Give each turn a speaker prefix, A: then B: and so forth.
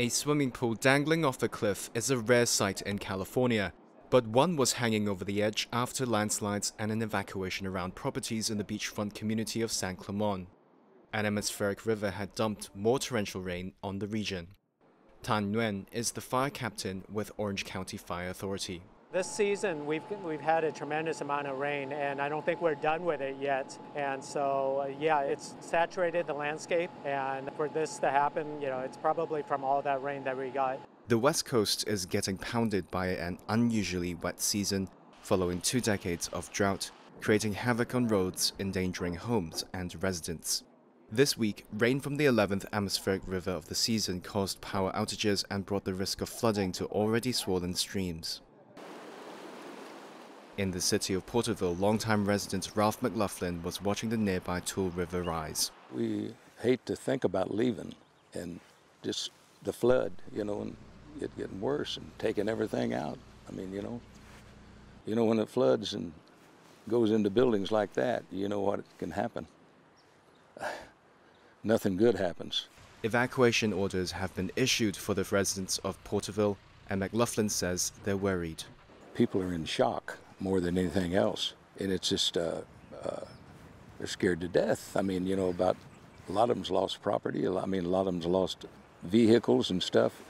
A: A swimming pool dangling off a cliff is a rare sight in California, but one was hanging over the edge after landslides and an evacuation around properties in the beachfront community of San Clemente. An atmospheric river had dumped more torrential rain on the region. Tan Nguyen is the fire captain with Orange County Fire Authority.
B: This season, we've, we've had a tremendous amount of rain, and I don't think we're done with it yet. And so, uh, yeah, it's saturated the landscape, and for this to happen, you know, it's probably from all that rain that we got.
A: The West Coast is getting pounded by an unusually wet season following two decades of drought, creating havoc on roads, endangering homes and residents. This week, rain from the 11th atmospheric river of the season caused power outages and brought the risk of flooding to already swollen streams. In the city of Porterville, longtime resident Ralph McLaughlin was watching the nearby Tule River rise.
C: We hate to think about leaving and just the flood, you know, and it getting worse and taking everything out. I mean, you know, you know when it floods and goes into buildings like that, you know what can happen. Nothing good happens.
A: Evacuation orders have been issued for the residents of Porterville, and McLaughlin says they're worried.
C: People are in shock more than anything else. And it's just, uh, uh, they're scared to death. I mean, you know, about a lot of them's lost property. I mean, a lot of them's lost vehicles and stuff.